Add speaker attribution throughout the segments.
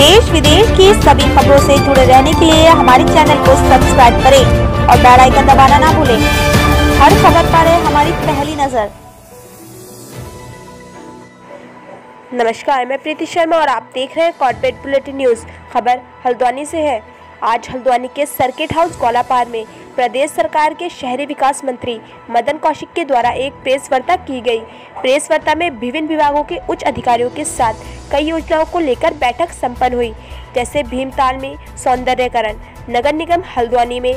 Speaker 1: देश विदेश की सभी खबरों से जुड़े रहने के लिए हमारे चैनल को सब्सक्राइब करें और बेल आइकन दबाना ना भूलें। हर खबर पर है हमारी पहली नज़र। नमस्कार, मैं प्रीति शर्मा और आप देख रहे हैं कॉर्पोरेट बुलेटिन न्यूज़ खबर हल्द्वानी से है। आज हल्द्वानी के सर्किट हाउस गोलापार में प्रदेश सरकार के शहरी विकास मंत्री मदन कौशिक के द्वारा एक प्रेस वार्ता की गई। प्रेस वार्ता में विभिन्न विभागों के उच्च अधिकारियों के साथ कई योजनाओं को लेकर बैठक संपन्न हुई, जैसे भीमताल में सौंदर्यकरण, नगर निगम हल्द्वानी में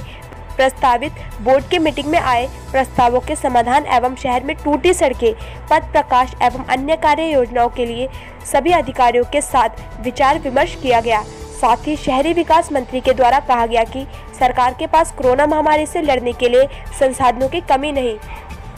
Speaker 1: प्रस्तावित बोर्ड के मीटिंग में आए प्रस्तावों के समाधान एवं शहर में टूटी सड़कें, पथ प्रकाश एवं अन्य कार्य योजनाओं के लिए सभी अधिकारियों के साथ विचार विमर्श किया गया। साथ ही शहरी विकास मंत्री के द्वारा कहा गया कि सरकार के पास कोरोना महामारी से लड़ने के लिए संसाधनों की कमी नहीं।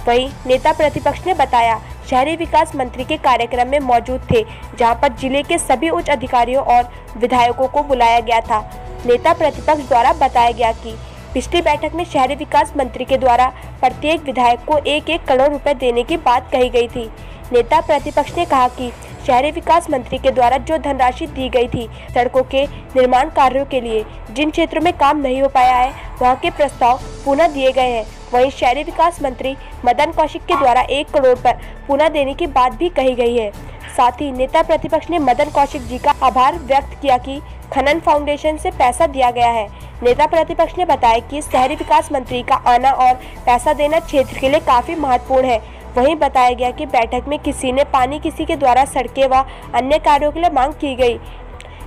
Speaker 1: वहीं नेता प्रतिपक्ष ने बताया, शहरी विकास मंत्री के कार्यक्रम में मौजूद थे, जहाँ पर ज़िले के सभी उच्च अधिकारियों और विधायकों को बुलाया गया था। नेता प्रतिपक्ष द्वारा बताया गया कि पिछली बैठक में शहरी विकास मंत्री के द्वारा प्रत्येक विधायक को एक एक करोड़ रुपए देने की बात कही गई थी। नेता प्रतिपक्ष ने कहा कि शहरी विकास मंत्री के द्वारा जो धनराशि दी गई थी, सड़कों के निर्माण कार्यों के लिए, जिन क्षेत्रों में काम नहीं हो पाया है, वहाँ के प्रस्ताव पुनः दिए गए हैं। वहीं शहरी विकास मंत्री मदन कौशिक के द्वारा एक करोड़ पर पुनः देने की बात भी कही गई है। साथ ही नेता प्रतिपक्ष ने मदन कौशिक जी का आभार व्यक्त किया कि खनन फाउंडेशन से पैसा दिया गया है। नेता प्रतिपक्ष ने बताया कि शहरी विकास मंत्री का आना और पैसा देना क्षेत्र के लिए काफ़ी महत्वपूर्ण है। वहीं बताया गया कि बैठक में किसी ने पानी किसी के द्वारा सड़कें व अन्य कार्यों के लिए मांग की गई।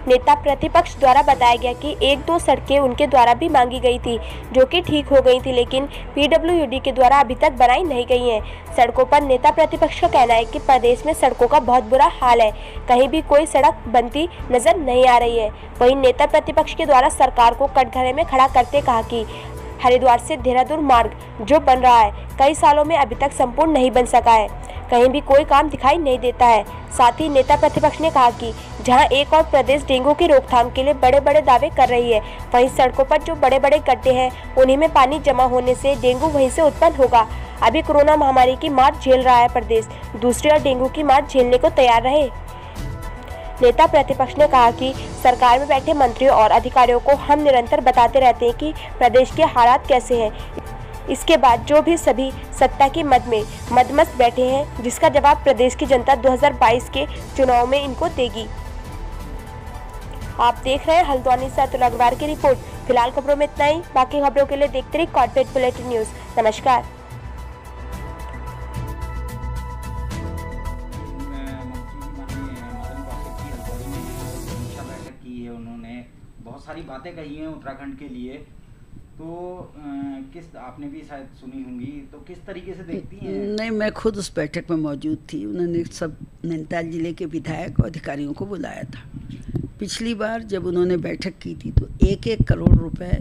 Speaker 1: नेता प्रतिपक्ष द्वारा बताया गया कि एक दो सड़कें उनके द्वारा भी मांगी गई थी, जो कि ठीक हो गई थी, लेकिन पीडब्ल्यूडी के द्वारा अभी तक बनाई नहीं गई हैं। सड़कों पर नेता प्रतिपक्ष का कहना है कि प्रदेश में सड़कों का बहुत बुरा हाल है। कहीं भी कोई सड़क बनती नज़र नहीं आ रही है। वहीं नेता प्रतिपक्ष के द्वारा सरकार को कटघरे में खड़ा करते कहा कि हरिद्वार से देहरादून मार्ग, जो बन रहा है। कई सालों में अभी तक संपूर्ण नहीं बन सका है। कहीं भी कोई काम दिखाई नहीं देता है। साथ ही नेता प्रतिपक्ष ने कहा कि जहाँ एक और प्रदेश डेंगू की रोकथाम के लिए बड़े बड़े दावे कर रही है, वहीं सड़कों पर जो बड़े बड़े गड्ढे हैं, उन्हीं में पानी जमा होने से डेंगू वहीं से उत्पन्न होगा। अभी कोरोना महामारी की मार झेल रहा है प्रदेश। दूसरी और डेंगू की मार झेलने को तैयार रहे। नेता प्रतिपक्ष ने कहा कि सरकार में बैठे मंत्रियों और अधिकारियों को हम निरंतर बताते रहते हैं कि प्रदेश के हालात कैसे हैं। इसके बाद जो भी सभी सत्ता की मद में मदमस्त बैठे हैं, जिसका जवाब प्रदेश की जनता 2022 के चुनाव में इनको देगी। आप देख रहे हैं हल्द्वानी से अतुल अखबार की रिपोर्ट। फ़िलहाल खबरों में इतना ही। बाकी खबरों के लिए देखते रहिए कॉर्पोरेट बुलेटिन न्यूज़ नमस्कार।
Speaker 2: बहुत सारी बातें कही हैं उत्तराखंड के लिए। तो किस, आपने भी शायद सुनी होंगी तो किस तरीके से देखती हैं?
Speaker 3: नहीं, मैं खुद उस बैठक में मौजूद थी। उन्होंने सब, नैनीताल ज़िले के विधायक और अधिकारियों को बुलाया था। पिछली बार जब उन्होंने बैठक की थी तो एक एक करोड़ रुपए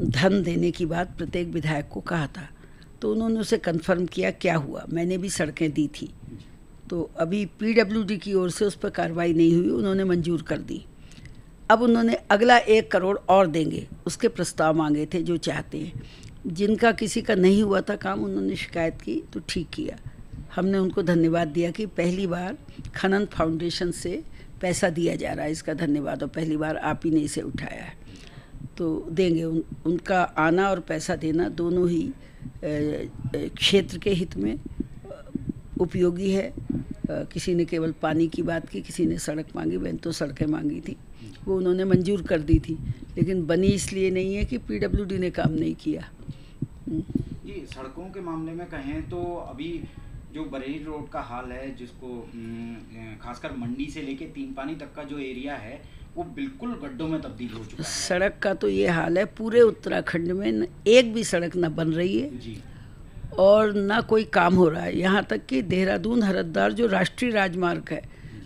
Speaker 3: धन देने की बात प्रत्येक विधायक को कहा था। तो उन्होंने उसे कन्फर्म किया, क्या हुआ? मैंने भी सड़कें दी थी। तो अभी पीडब्ल्यूडी की ओर से उस पर कार्रवाई नहीं हुई, उन्होंने मंजूर कर दी। अब उन्होंने अगला एक करोड़ और देंगे उसके प्रस्ताव मांगे थे जो चाहते हैं। जिनका किसी का नहीं हुआ था काम उन्होंने शिकायत की तो ठीक किया। हमने उनको धन्यवाद दिया कि पहली बार खनन फाउंडेशन से पैसा दिया जा रहा है इसका धन्यवाद और पहली बार आप ही ने इसे उठाया है। तो देंगे उन, उनका आना और पैसा देना दोनों ही क्षेत्र के हित में उपयोगी है। किसी ने केवल पानी की बात की किसी ने सड़क मांगी मैंने तो सड़कें मांगी थी। वो उन्होंने मंजूर कर दी थी लेकिन बनी इसलिए नहीं है कि पीडब्ल्यूडी ने काम नहीं किया।
Speaker 2: जी सड़कों के मामले में कहें तो अभी जो बरेली रोड का हाल है जिसको खासकर मंडी से लेके तीन पानी तक का जो एरिया है वो बिल्कुल गड्ढों में तब्दील हो चुका है।
Speaker 3: सड़क का तो ये हाल है पूरे उत्तराखंड में न, एक भी सड़क न बन रही है। जी। और ना कोई काम हो रहा है। यहाँ तक कि देहरादून हरिद्वार जो राष्ट्रीय राजमार्ग है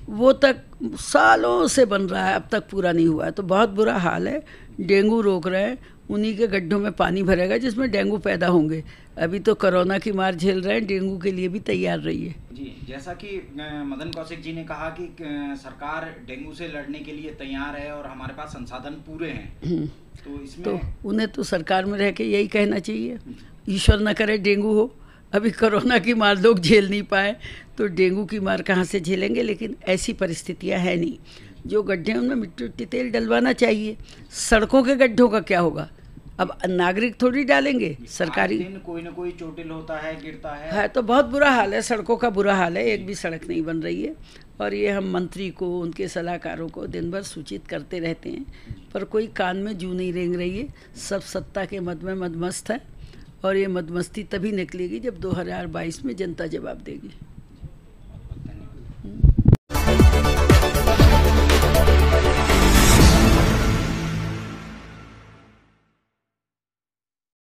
Speaker 3: वो तक सालों से बन रहा है अब तक पूरा नहीं हुआ है। तो बहुत बुरा हाल है। डेंगू रोक रहे हैं उन्हीं के गड्ढों में पानी भरेगा जिसमें डेंगू पैदा होंगे। अभी तो कोरोना की मार झेल रहे हैं डेंगू के लिए भी तैयार रही है
Speaker 2: जी जैसा कि मदन कौशिक जी ने कहा कि सरकार डेंगू से लड़ने के लिए तैयार है और हमारे पास संसाधन पूरे हैं। हम्म।
Speaker 3: तो इसमें तो उन्हें तो सरकार में रह के यही कहना चाहिए। ईश्वर न करे डेंगू हो। अभी कोरोना की मार लोग झेल नहीं पाए तो डेंगू की मार कहाँ से झेलेंगे? लेकिन ऐसी परिस्थितियाँ है नहीं। जो गड्ढे हैं उनमें मिट्टी उट्टी तेल डलवाना चाहिए। सड़कों के गड्ढों का क्या होगा? अब नागरिक थोड़ी डालेंगे सरकारी।
Speaker 2: कोई ना कोई चोटिल होता है गिरता है।
Speaker 3: है तो बहुत बुरा हाल है सड़कों का बुरा हाल है। एक भी सड़क नहीं बन रही है। और ये हम मंत्री को उनके सलाहकारों को दिन भर सूचित करते रहते हैं। पर कोई कान में जू नहीं रेंग रही है। सब सत्ता के मद में मदमस्त है। और ये मदमस्ती तभी निकलेगी जब 2022 में जनता जवाब देगी।